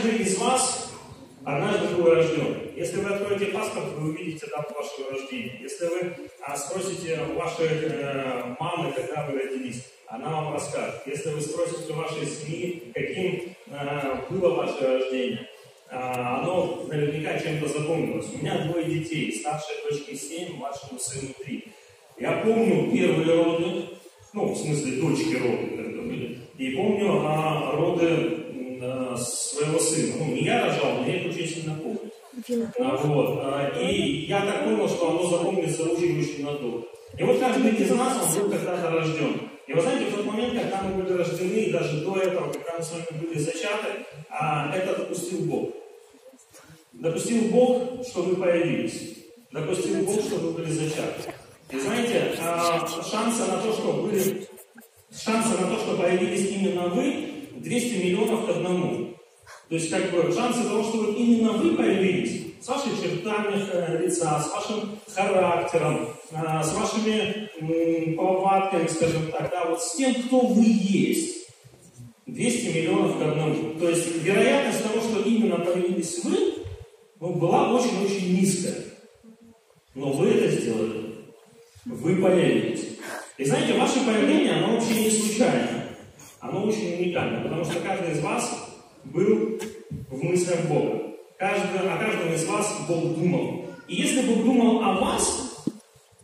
Каждый из вас однажды был рожден. Если вы откроете паспорт, вы увидите дату вашего рождения. Если вы а, спросите вашей э, мамы, когда вы родились, она вам расскажет. Если вы спросите у вашей семьи, каким э, было ваше рождение, э, оно наверняка чем-то запомнилось. У меня двое детей, старшей дочке 7, младшему сыну 3. Я помню первые роды, ну, в смысле, дочки роды, когда были, и помню а, роды а, своего сына. Ну, не я рожал, но я их очень сильно помню. А, вот, а, и я так понял, что оно запомнится очень-очень надолго. И вот каждый из нас, он был когда-то рожден. И вы знаете, в тот момент, когда мы были рождены, даже до этого, когда мы с вами были зачаты, а, это допустил Бог. Допустил Бог, что вы появились. Допустил Бог, что вы были зачаты. И знаете, а, шансы на то, что были, шансы на то, что появились именно вы, 200 миллионов к одному. То есть, как бы, шансы того, что вот именно вы появились, с вашими чертами лица, с вашим характером, э, с вашими повадками, скажем так, да, вот с тем, кто вы есть, 200 миллионов к одному. То есть, вероятность того, что именно появились вы, ну, была очень-очень низкая. Но вы это сделали. Вы появились. И знаете, ваше появление, оно вообще не случайно. Оно очень уникально, потому что каждый из вас был в мыслях Бога. Каждый, о каждом из вас Бог думал. И если Бог думал о вас,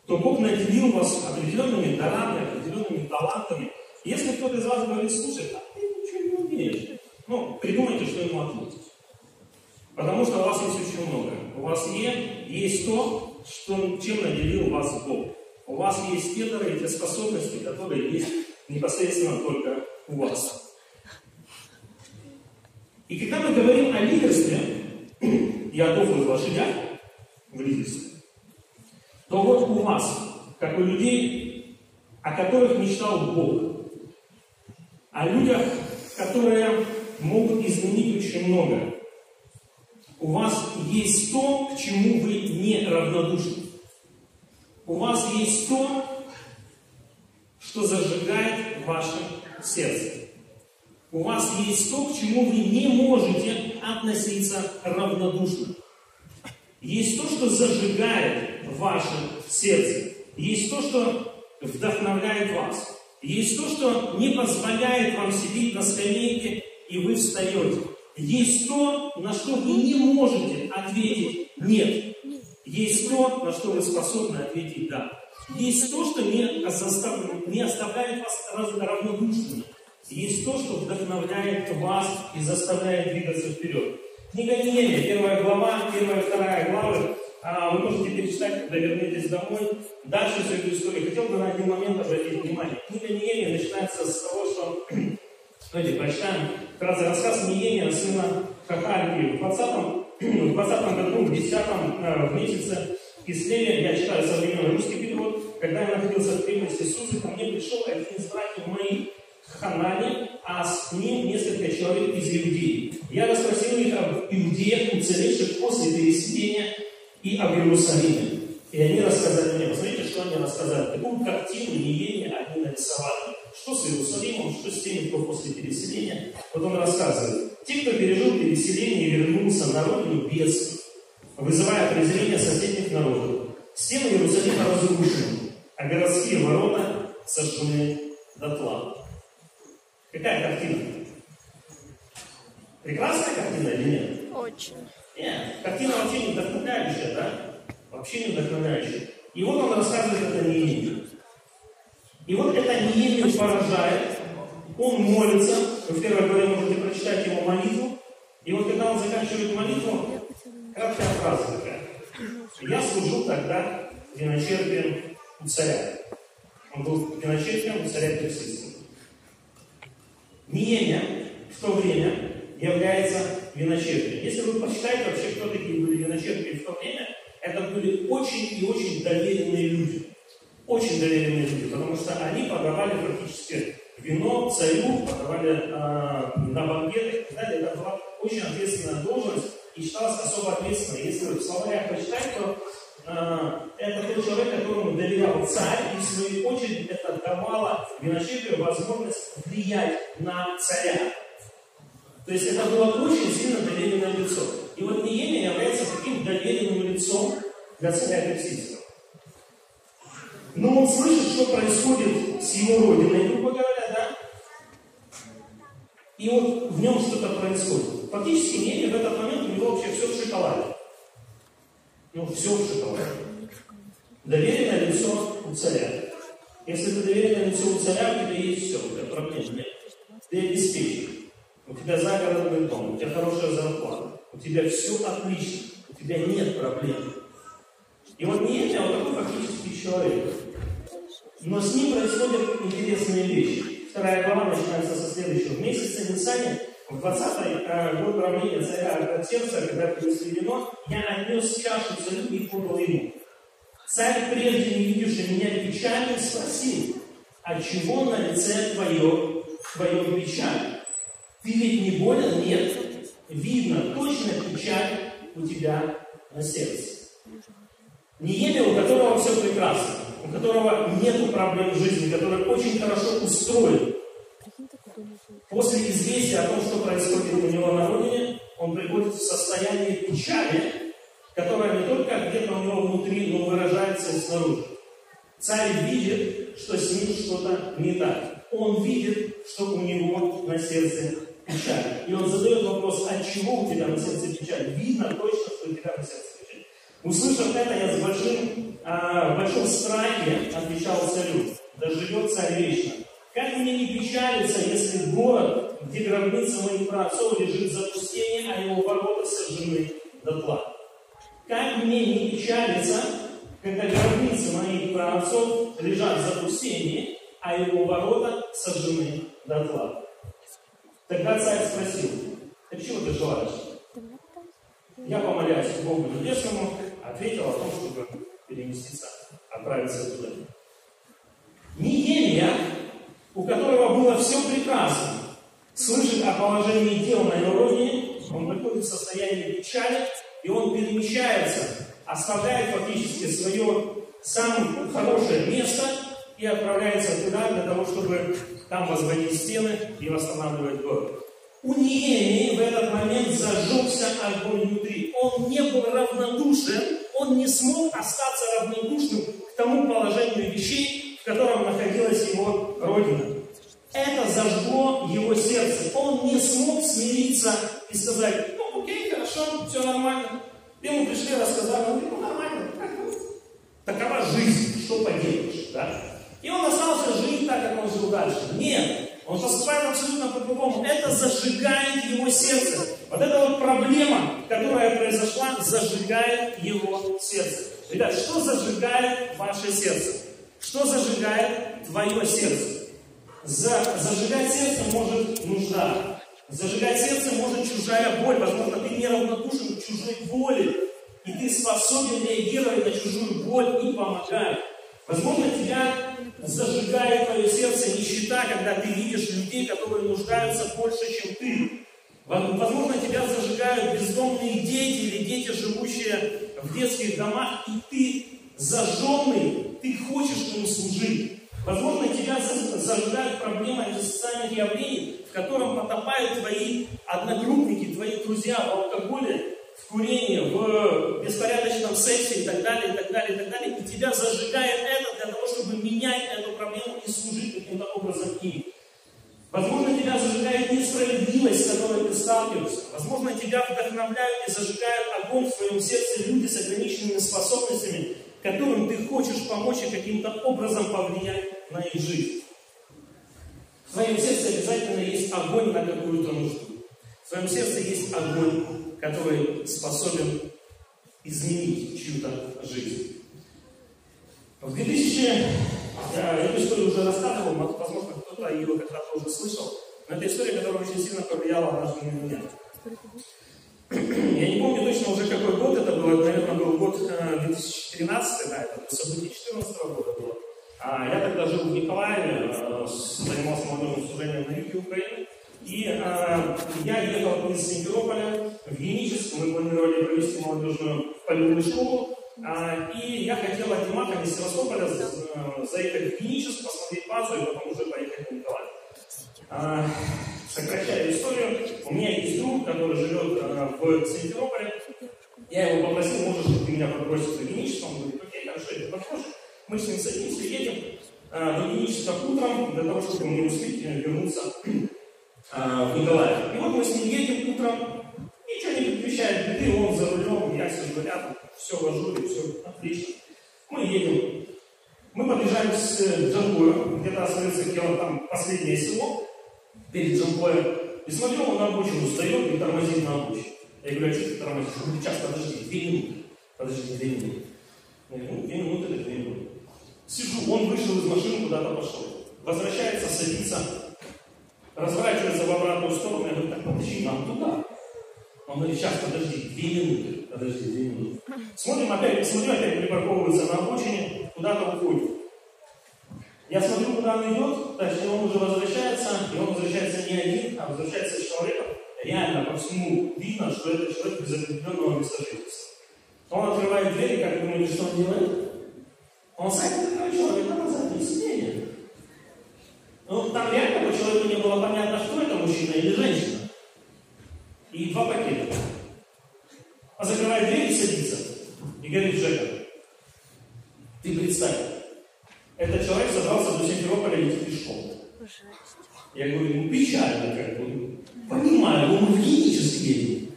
то Бог наделил вас определенными дарами, определенными талантами. И если кто-то из вас говорит, слушай, а ты ничего не умеешь, ну, придумайте, что ему ответить. Потому что у вас есть очень много. У вас есть, есть то, что, чем наделил вас Бог. У вас есть те дары, те способности, которые есть непосредственно только у вас. И когда мы говорим о лидерстве, и о дохлых лошадях в лидерстве, то вот у вас, как у людей, о которых мечтал Бог, о людях, которые могут изменить очень много, у вас есть то, к чему вы не равнодушны. У вас есть то, что зажигает ваше сердце. У вас есть то, к чему вы не можете относиться равнодушно. Есть то, что зажигает ваше сердце. Есть то, что вдохновляет вас. Есть то, что не позволяет вам сидеть на скамейке, и вы встаете. Есть то, на что вы не можете ответить «нет». Есть то, на что вы способны ответить «да». Есть то, что не, не оставляет вас равнодушными. Есть то, что вдохновляет вас и заставляет двигаться вперед. Книга Неемия, первая глава, первая, вторая главы, а, вы можете перечитать, когда вернетесь домой. Дальше всю эту историю. Хотел бы на один момент обратить внимание. Книга Неемия начинается с того, что, давайте прочитаем, вкратце рассказ Неемия, сына Хахальки. В 20, в 20 году, в 10 э, в месяце Кислея, я читаю современный русский перевод, когда я находился в крепости Иисуса, ко мне пришел один из братьев моих, Ханане, а с ним несколько человек из Иудеи. Я расспросил их об иудеях, уцелевших после переселения, и об Иерусалиме. И они рассказали мне, рассказали. Такую картину Неемия они нарисовали. Что с Иерусалимом, что с теми, кто после переселения. Вот он рассказывает. Те, кто пережил переселение и вернулся на родину без вызывая презрение соседних народов. Стены Иерусалима разрушены, а городские ворота сожжены дотла. Какая картина? Прекрасная картина или нет? Очень. Нет, картина вообще не вдохновляющая, да? Вообще не вдохновляющая. И вот он рассказывает это Неемию. И вот это Неемию поражает. Он молится. Вы в первой главе можете прочитать его молитву. И вот когда он заканчивает молитву, краткая фраза такая. Я служил тогда виночерпием у царя. Он был виночерпием у царя Персидского. Ниемия в то время является виночерпием. Если вы посчитаете вообще, кто такие были виночерпии в то время, это были очень и очень доверенные люди. Очень доверенные люди, потому что они подавали практически вино царю, подавали э, на банкетах и так далее. Это была очень ответственная должность и считалась особо ответственной. Если в словарях почитать, то э, это тот человек, которому доверял царь, и в свою очередь это давало виночерпию возможность влиять на царя. То есть это было очень сильно и вот Ниемин является таким доверенным лицом для царя Персидского. Но ну, он слышит, что происходит с его родиной, грубо говоря, да? И вот в нем что-то происходит. Фактически Ниемин в этот момент у него вообще все в шоколаде. Ну, все в шоколаде. Доверенное лицо у царя. Если ты доверенное лицо у царя, у тебя есть все, у тебя проблем нет. Ты обеспечен. У тебя загородный дом, у тебя хорошая зарплата. У тебя все отлично. У тебя нет проблем. И вот не это, а вот такой фактически человек. Но с ним происходят интересные вещи. Вторая глава начинается со следующего. В месяце Нисане, в 20-й э, год правления царя Артаксеркса, когда принесли вино, я отнес чашу царю и подал ему. Царь, прежде не видевший меня печально, спросил, а чего на лице твое, твое печаль? Ты ведь не болен? Нет. Видно, точно печаль у тебя на сердце. Неемия, у которого все прекрасно, у которого нет проблем в жизни, который очень хорошо устроен. После известия о том, что происходит у него на родине, он приходит в состояние печали, которое не только где-то у него внутри, но выражается и снаружи. Царь видит, что с ним что-то не так. Он видит, что у него на сердце печаль. И он задает вопрос, от чего у тебя на сердце печаль? Видно точно, что у тебя на сердце Услышав это, я с большим, а, большом страхе отвечал царю, да живет царь вечно. Как мне не печалиться, если город, где гробница моих праотцов лежит в запустении, а его ворота сожжены дотла? Как мне не печалиться, когда гробницы моих праотцов лежат в запустении, а его ворота сожжены дотла? Тогда царь спросил, а чего ты желаешь? Я помоляюсь Богу Небесному, ответил о том, чтобы переместиться, отправиться туда. Неемия, у которого было все прекрасно, слышит о положении дел на родине, он приходит в состояние печали, и он перемещается, оставляет фактически свое самое хорошее место и отправляется туда для того, чтобы там возводить стены и восстанавливать город. У Неемии в этот момент зажегся огонь внутри. Он не был равнодушен, он не смог остаться равнодушным к тому положению вещей, в котором находилась его родина. Это зажгло его сердце. Он не смог смириться и сказать, ну окей, хорошо, все нормально. Ему пришли, рассказали, ну нормально, такова жизнь, что поделаешь, да? И он остался жить так, как он жил дальше. Нет, он поступает абсолютно по-другому. Это зажигает его сердце. Вот эта вот проблема, которая произошла, зажигает его сердце. Ребят, что зажигает ваше сердце? Что зажигает твое сердце? За, зажигать сердце может нужда. Зажигать сердце может чужая боль. Возможно, ты неравнодушен к чужой боли. И ты способен реагировать на чужую боль и помогать. Возможно, тебя зажигает твое сердце нищета, когда ты видишь людей, которые нуждаются больше, чем ты. Возможно, тебя зажигают бездомные дети или дети, живущие в детских домах, и ты зажженный, ты хочешь ему служить. Возможно, тебя зажигают проблемы социальных явлений, в котором потопают твои одногруппники, твои друзья в алкоголе, в курении, в беспорядочном сексе и так далее, и так далее, и так далее, и тебя зажигает это для того, чтобы менять эту проблему и служить каким-то образом им. Возможно, тебя зажигает несправедливость, с которой ты сталкиваешься. Возможно, тебя вдохновляют и зажигают огонь в своем сердце люди с ограниченными способностями, которым ты хочешь помочь и каким-то образом повлиять на их жизнь. В твоем сердце обязательно есть огонь на какую-то нужду. В твоем сердце есть огонь который способен изменить чью-то жизнь. В 2000, я эту историю уже рассказывал, возможно, кто-то ее когда-то уже слышал, но это история, которая очень сильно повлияла даже на меня. Я не помню точно уже какой год это был, это, наверное, был год 2013, э, да, это событие 2014 года было. А я тогда жил в Николаеве, э, занимался молодежным служением на юге Украины. И э, я ехал из Симферополя в Геническую, мы планировали провести молодежную полевую школу, э, и я хотел от Димаха из Севастополя э, заехать в Геническую, посмотреть базу и потом уже поехать в Николаев. Э, сокращая историю, у меня есть друг, который живет э, в Симферополе, Я его попросил, можешь ты меня подбросить в геническом? Он говорит, окей, хорошо, я подброшу. Мы с ним садимся, едем э, до генического утром, для того, чтобы мне успеть вернуться э, в Николаев. И вот мы с ним едем утром, ничего не предвещает беды, он за рулем, я сижу рядом, все ложу, и все отлично. Мы едем. Мы подъезжаем с Джанкоя, где-то остается там последнее село, перед Джанкоем. И смотрю, он на обочину встает и тормозит на обочине. Я говорю, а что ты тормозишь? Он говорит, сейчас, подожди, две минуты. Подожди, две минуты. Я говорю, ну, две минуты это две минуты. Сижу, он вышел из машины, куда-то пошел. Возвращается, садится, разворачивается в обратную сторону. Я говорю, так подожди, нам туда. Он говорит, сейчас, подожди, две минуты. Подожди, две минуты. Смотрим опять, смотрю, опять припарковывается на обочине, куда-то уходит. Я смотрю, куда он идет, точнее, он уже возвращается, и он возвращается не один, а возвращается с человеком. Реально по всему видно, что это человек без определенного места жительства. Он открывает дверь, и как вы думаете, что он делает? Он садит этого человека на сиденье. Ну, там реально по человеку не было понятно, что это мужчина или женщина. И два пакета. А закрывает дверь и садится. И говорит Жека, ты представь, этот человек собрался до Симферополя идти пешком. Я говорю, ну печально как бы. Понимаю, мы в генический едем.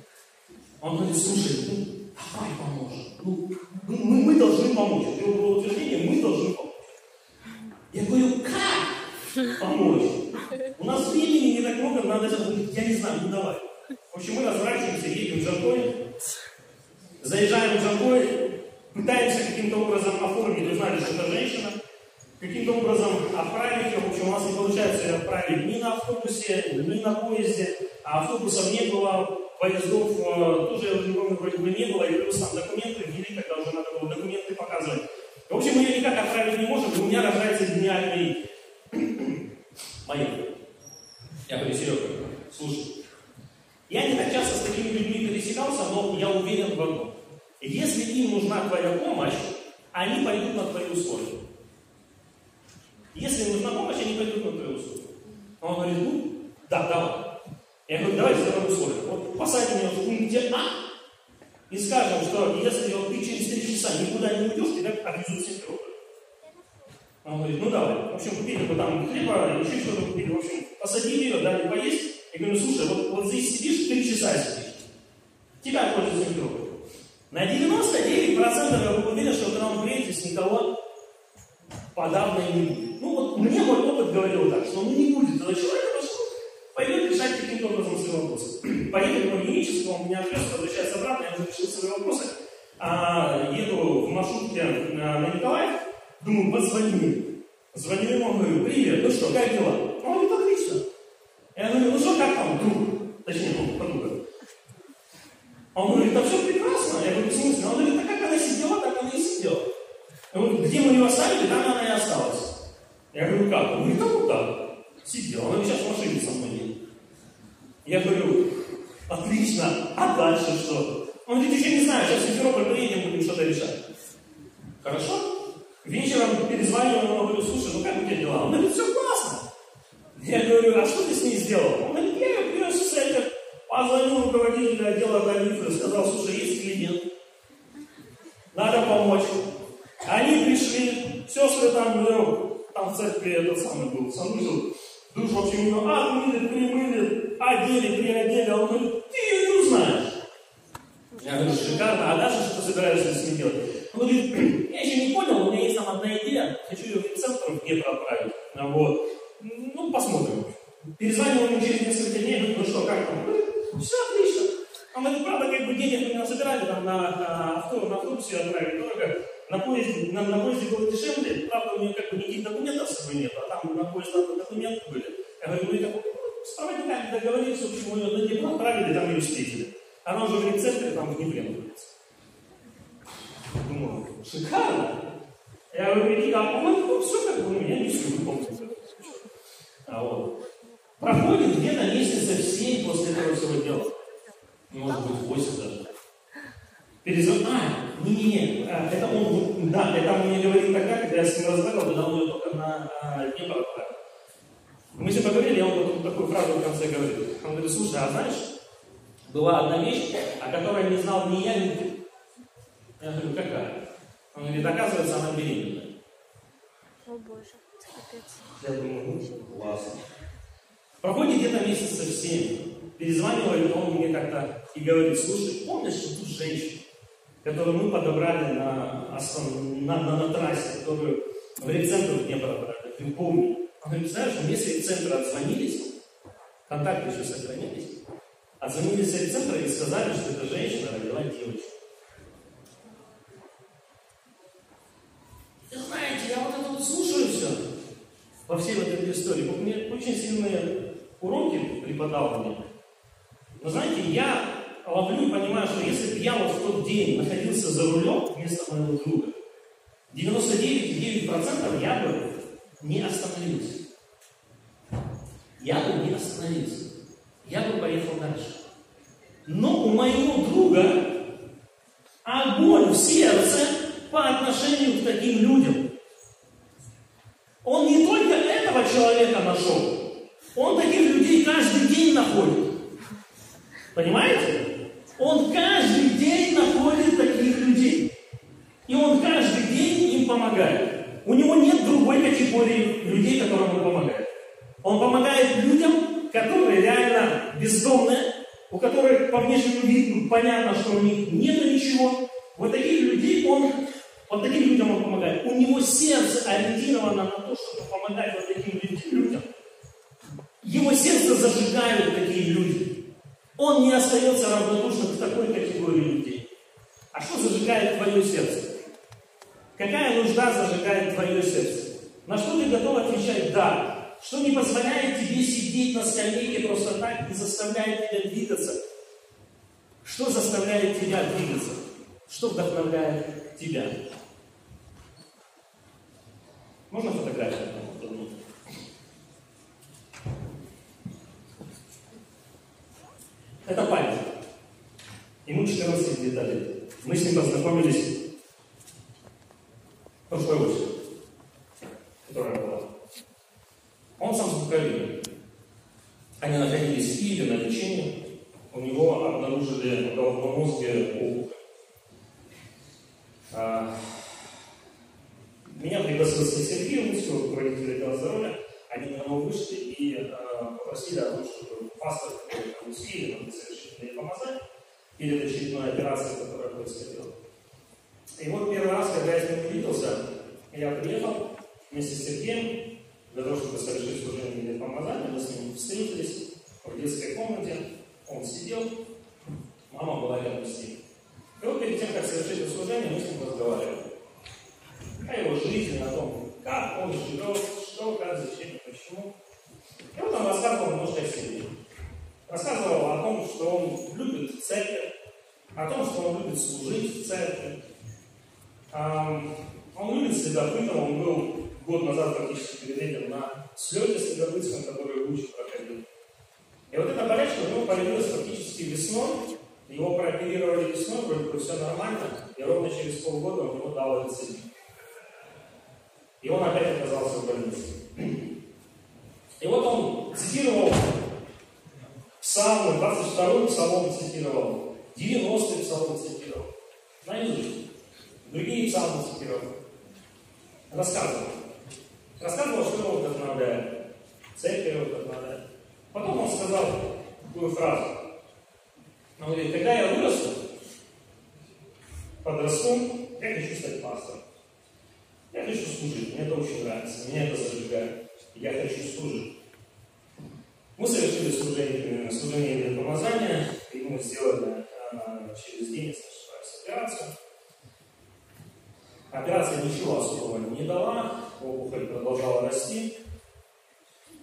Он говорит, слушай, ну давай поможем. Ну, мы, мы должны помочь. Это было утверждение, мы должны помочь. Я говорю, как помочь? У нас времени не так много, надо, я не знаю, ну давай. В общем, мы разворачиваемся, едем в Джанкой, заезжаем в Джанкой, пытаемся каким-то образом оформить, узнали, что это женщина, каким-то образом отправить ее. В общем, у нас не получается ее отправить ни на автобусе, ни на поезде, а автобусов не было, поездов э, тоже, я помню, вроде бы не было, и плюс там документы ввели, когда уже надо было документы показывать. В общем, мы ее никак отправить не можем, у меня рождается гениальный моя. Я говорю, Серега, слушай, я не так часто с такими людьми пересекался, но я уверен в одном. Если им нужна твоя помощь, они пойдут на твои условия. Если им нужна помощь, они пойдут на твои условия. Он говорит, ну, да, давай. Я говорю, давай сделаем условия. Вот посадим меня в пункте А и скажем, что если вот, ты через три часа никуда не уйдешь, тебя отвезут в Симферополь. Он говорит, ну давай. В общем, купили бы там хлеба, еще что-то купили. В общем, посадили ее, дали поесть. Я говорю, слушай, вот, вот здесь сидишь, три часа сидишь. Тебя отвозят в Симферополь. На 99% я был уверен, что когда он приедет, здесь никого подавно не будет. Ну вот мне мой опыт говорил так, что ну не будет этого человека, потому что пойдет решать каким-то образом свои вопросы. Поехали по геническому, он меня отвез, возвращается обратно, я уже решил свои вопросы. А, еду в маршрутке на, на Николаев, думаю, позвони. Звоню ему, говорю, привет, ну что, как дела? Он говорит, отлично. Я говорю, ну что, как там, друг? Точнее, ну, подруга. Он говорит, да все прекрасно. Я говорю, в смысле? Он говорит, да как она сидела, так она и сидела. Я говорю, где мы ее оставили, там она и осталась. Я говорю, как? Он говорит, да вот так. Сидела, она сейчас в машине со мной едет. Я говорю, отлично, а дальше что? Он говорит, еще не знаю, сейчас в Симферополь приедем, будем что-то решать. Хорошо? Вечером перезваниваю, он говорю, слушай, ну как у тебя дела? Он говорит, все классно. Я говорю, а что ты с ней сделал? Он говорит, я ее привез в центр, позвонил руководителю отдела тарифа, сказал, слушай, есть клиент, надо помочь. Они пришли, сестры там, ну, там в церкви этот самый был, санузел, душ, в общем, ее отмыли, примыли, одели, приодели, а он говорит, ты ее не узнаешь. Я говорю, шикарно, а дальше что собираешься с ним делать? Он говорит, я еще не понял, у меня есть там одна идея, хочу ее в центр в Днепр отправить. Вот. Ну, посмотрим. Перезванивал ему через несколько дней, говорит, ну что, как там? Говорит, все отлично. Он говорит, правда, как бы денег мы не собирали, там на, на, на автобусе отправили дорого. На поезде, на, на поезде было дешевле, правда, у нее как бы никаких документов с собой нет, а там на поезд надо документы были. Я говорю, ну как, с проводниками договорились, в общем, ее на Днепр отправили, там ее встретили. Она уже в рецепторе, там в Днепре находится. Думаю, шикарно. Я говорю, а по-моему, ну, все как бы у меня не все выполнено. А вот. Проходит где-то месяца в 7 после этого всего дела. Может быть, 8 даже. Перезвон... А, не-не-не, это он, да, это он мне говорил тогда, когда я с ним разговаривал, когда он ее только на а, Днепр отправил. Мы с ним поговорили, и он вот такую фразу в конце говорит. Он говорит, слушай, а знаешь, была одна вещь, о которой не знал ни я, ни ты. Я говорю, какая? Он говорит, оказывается, она беременна. О боже, капец. Я думаю, ну, классно. Проходит где-то месяцев семь. Перезванивает он мне как-то и говорит, слушай, помнишь ту женщину, которую мы подобрали на, основ... на, на, на трассе, которую в рецентр не подобрали? Ты помнишь? Он говорит, знаешь, мне с рецентра отзвонились, контакты еще сохранились, отзвонились с рецентра и сказали, что эта женщина родила девочку. И знаете, я вот это вот слушаю все во всей вот этой истории. Вот мне очень сильные уроки преподал мне. Но знаете, я ловлю и понимаю, что если бы я вот в тот день находился за рулем вместо моего друга, 99,9% я бы не остановился. Я бы не остановился. Я бы поехал дальше. Но у моего друга огонь в сердце по отношению к таким людям. Он не только этого человека нашел, он таких людей каждый день находит. Понимаете? Он каждый день находит таких людей. И он каждый день им помогает. У него нет другой категории людей, которым он помогает. Он помогает людям, которые реально бездомные, у которых по внешнему виду понятно, что у них нет ничего. Вот таких людей он, вот таким людям он помогает. У него сердце ориентировано на то, чтобы помогать вот таким людям. Его сердце зажигают такие люди. Он не остается равнодушным к такой категории людей. А что зажигает твое сердце? Какая нужда зажигает твое сердце? На что ты готов отвечать «да»? Что не позволяет тебе сидеть на скамейке просто так и заставляет тебя двигаться? Что заставляет тебя двигаться? Что вдохновляет тебя? Можно фотографию? Это память. Ему 14 где-то. Мы с ним познакомились прошлой осенью, которая была. Он сам с Украины. Они находились в Киеве на лечении. У него обнаружили в головном мозге опухоль. А, меня пригласил Сергей Луцкий, руководитель отдела здоровья. Они на него вышли и а, попросили о том, чтобы пастор, Киеве, надо совершить помазать перед очередной операцией, которая происходила. И вот первый раз, когда я с ним увиделся, я приехал вместе с Сергеем для того, чтобы совершить служение или помазание. Мы с ним встретились в детской комнате. Он сидел, мама была рядом с ним. И вот перед тем, как совершить это служение, мы с ним разговаривали. О его жизни, о том, как он живет, что, как, зачем почему. И вот он рассказывал немножко о себе. Рассказывал о том, что он любит церковь, о том, что он любит служить в церкви. Он любит следопытом, он был год назад практически перед этим на слете следопытском, который лучше проходил. И вот эта болячка у него появилась практически весной, его прооперировали весной, вроде бы все нормально, и ровно через полгода у него дало рецидив. И он опять оказался в больнице. И вот он цитировал псалмы, 22-й псалом цитировал, 90-й псалом цитировал, наизусть. Другие псалмы цитировал. Рассказывал. Рассказывал, что его вдохновляет. Церковь его вдохновляет. Потом он сказал такую фразу. Он говорит, когда я вырасту, подрасту, я хочу стать пастором. Я хочу служить, мне это очень нравится, меня это зажигает. Я хочу служить. Совершили служение, служение для помазания, и мы сделали а, через день, если операцию. Операция ничего особого не дала, опухоль продолжала расти.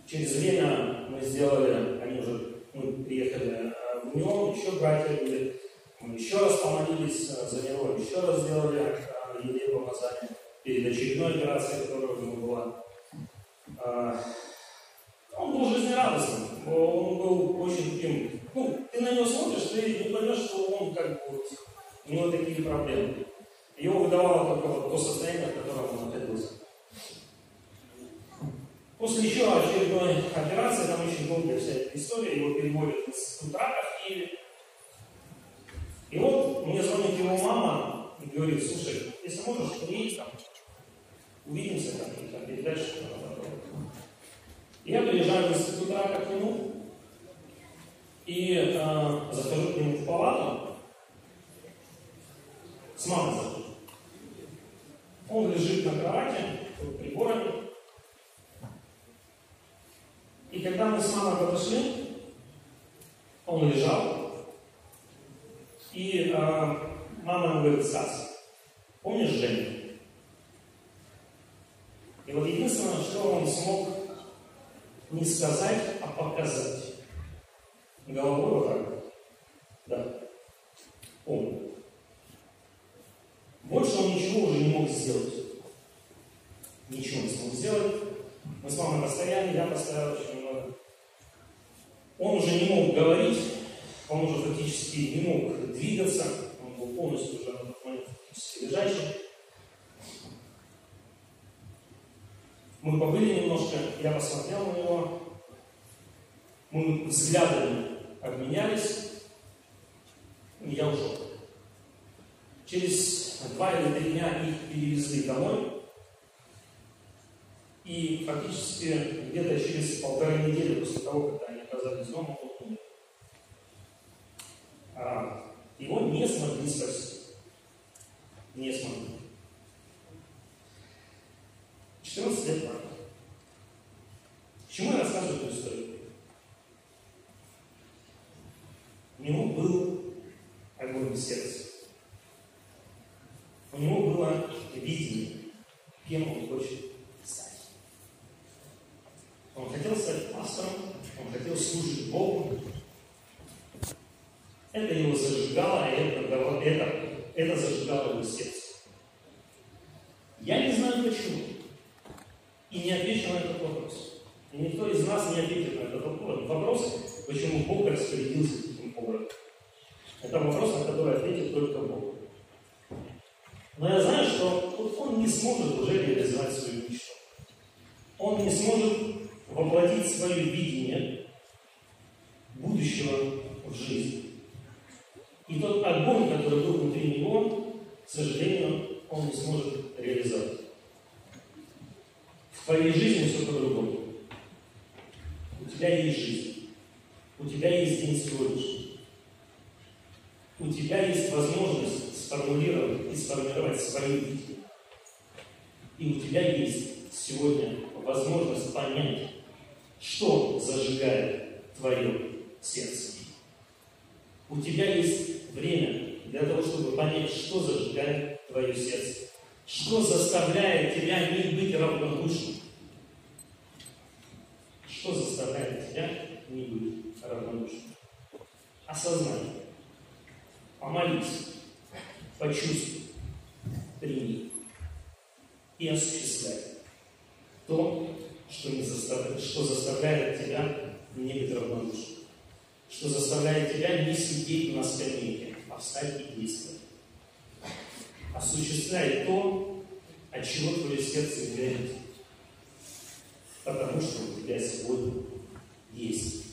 Через время мы сделали, они уже, мы приехали а, в нем, еще братья были, мы еще раз помолились за него, еще раз сделали еде помазание перед очередной операцией, которая у него была. Он был жизнерадостным, он был очень таким, ну, ты на него смотришь, ты не поймешь, что он как бы, у него такие проблемы. Его выдавало только вот то состояние, в котором он находился. После еще очередной операции, там очень долгая вся эта история, его переводят из рака в Киеве. И вот мне звонит его мама, и говорит, слушай, если можешь, приедь там, увидимся там, и там передашь. Я приезжаю в института к нему и э, захожу к нему в палату, с мамой захожу. Он лежит на кровати, под приборами. И когда мы с мамой подошли, он лежал, и э, мама ему говорит, Стас, помнишь Женю? И вот единственное, что он смог не сказать, а показать. Головой так. Да. Помню. Больше он ничего уже не мог сделать. Ничего не смог сделать. Мы с мамой постояли, я постоял очень много. Он уже не мог говорить, он уже фактически не мог двигаться, он был полностью уже на тот момент лежачий. Мы побыли немножко, я посмотрел на него, мы взглядами обменялись, и я ушел. Через два или три дня их перевезли домой, и фактически где-то через полторы недели после того, как они оказались дома, он умер. А, его не смогли спасти. Не смогли. 14 лет назад. Почему я рассказываю эту историю? У него был огонь в сердце. У него было видение, кем он хочет стать. Он хотел стать пастором, он хотел служить Богу. Это его зажигало, и это, это, это зажигало его сердце. Я не знаю почему. И не отвечу на этот вопрос. И никто из нас не ответит на этот вопрос, почему Бог распорядился таким образом. Это вопрос, на который ответит только Бог. Но я знаю, что он не сможет уже реализовать свою мечту. Он не сможет воплотить свое видение будущего в жизнь. И тот огонь, который был внутри него, к сожалению, он не сможет реализовать. В твоей жизни все по-другому. У тебя есть жизнь. У тебя есть день сегодняшний. У тебя есть возможность сформулировать и сформировать свою видение. И у тебя есть сегодня возможность понять, что зажигает твое сердце. У тебя есть время для того, чтобы понять, что зажигает твое сердце. Что заставляет тебя не быть равнодушным? Что заставляет тебя не быть равнодушным? Осознай. Помолись. Почувствуй. Прими. И осуществляй то, что, не заставляет, что заставляет тебя не быть равнодушным. Что заставляет тебя не сидеть на скамейке, а встать и действовать осуществляй то, от чего твое сердце горит. Потому что у тебя сегодня есть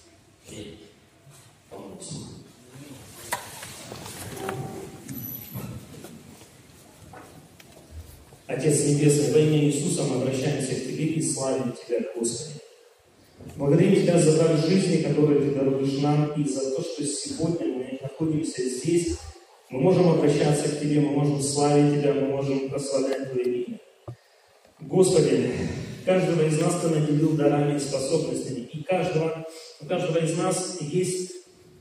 Отец Небесный, во имя Иисуса мы обращаемся к Тебе и славим Тебя, Господи. Благодарим Тебя за дар жизни, который Ты даруешь нам, и за то, что сегодня мы находимся здесь, мы можем обращаться к Тебе, мы можем славить Тебя, мы можем прославлять Твое имя. Господи, каждого из нас Ты наделил дарами и способностями, и каждого, у каждого из нас есть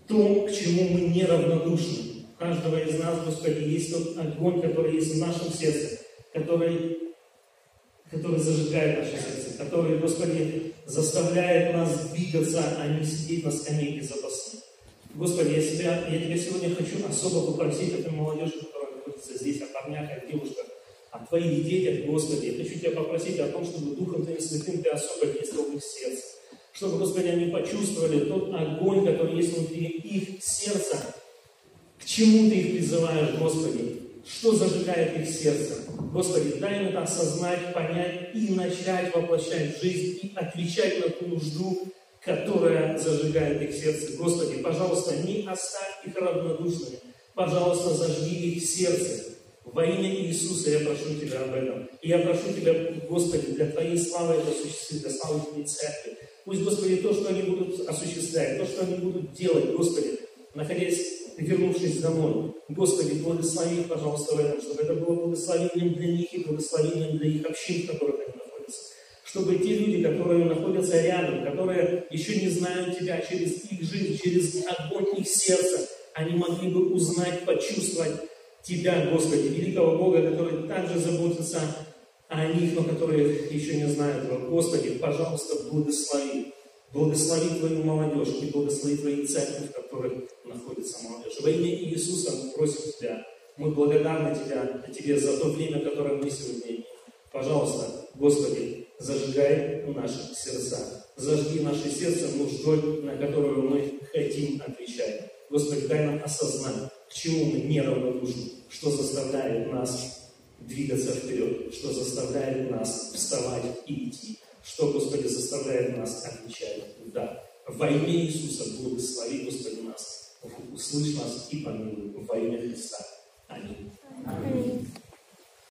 то, к чему мы неравнодушны. У каждого из нас, Господи, есть тот огонь, который есть в нашем сердце, который, который зажигает наше сердце, который, Господи, заставляет нас двигаться, а не сидеть на скамейке запасных. Господи, я, себя, я Тебя сегодня хочу особо попросить эту молодежь, которая находится здесь, о парнях, о девушках, о Твоих детях, Господи. Я хочу Тебя попросить о том, чтобы Духом Твоим Святым Ты особо действовал в их сердце. Чтобы, Господи, они почувствовали тот огонь, который есть внутри их сердца. К чему Ты их призываешь, Господи? Что зажигает их сердце? Господи, дай им это осознать, понять и начать воплощать в жизнь и отвечать на ту нужду, которая зажигает их сердце. Господи, пожалуйста, не оставь их равнодушными. Пожалуйста, зажги их сердце Во имя Иисуса я прошу Тебя об этом. И я прошу Тебя, Господи, для Твоей славы это осуществить, для славы Твоей церкви. Пусть, Господи, то, что они будут осуществлять, то, что они будут делать, Господи, находясь, вернувшись домой, Господи, благослови их, пожалуйста, в этом, чтобы это было благословением для них и благословением для их общин, в которых они находятся. Чтобы те люди, которые находятся рядом, которые еще не знают Тебя через их жизнь, через огонь их сердца, они могли бы узнать, почувствовать Тебя, Господи, великого Бога, который также заботится о них, но которые еще не знают Его. Господи, пожалуйста, благослови. Благослови Твою молодежь и благослови Твои церкви, в которых находится молодежь. Во имя Иисуса мы просим Тебя. Мы благодарны Тебя, Тебе за то время, которое мы сегодня имеем. Пожалуйста, Господи, зажигай наши сердца. Зажги наше сердце нуждой, на которую мы хотим отвечать. Господи, дай нам осознать, к чему мы неравнодушны, что заставляет нас двигаться вперед, что заставляет нас вставать и идти, что, Господи, заставляет нас отвечать «да». Во имя Иисуса благослови, Господи, нас. Услышь нас и помилуй во имя Христа. Аминь. Аминь.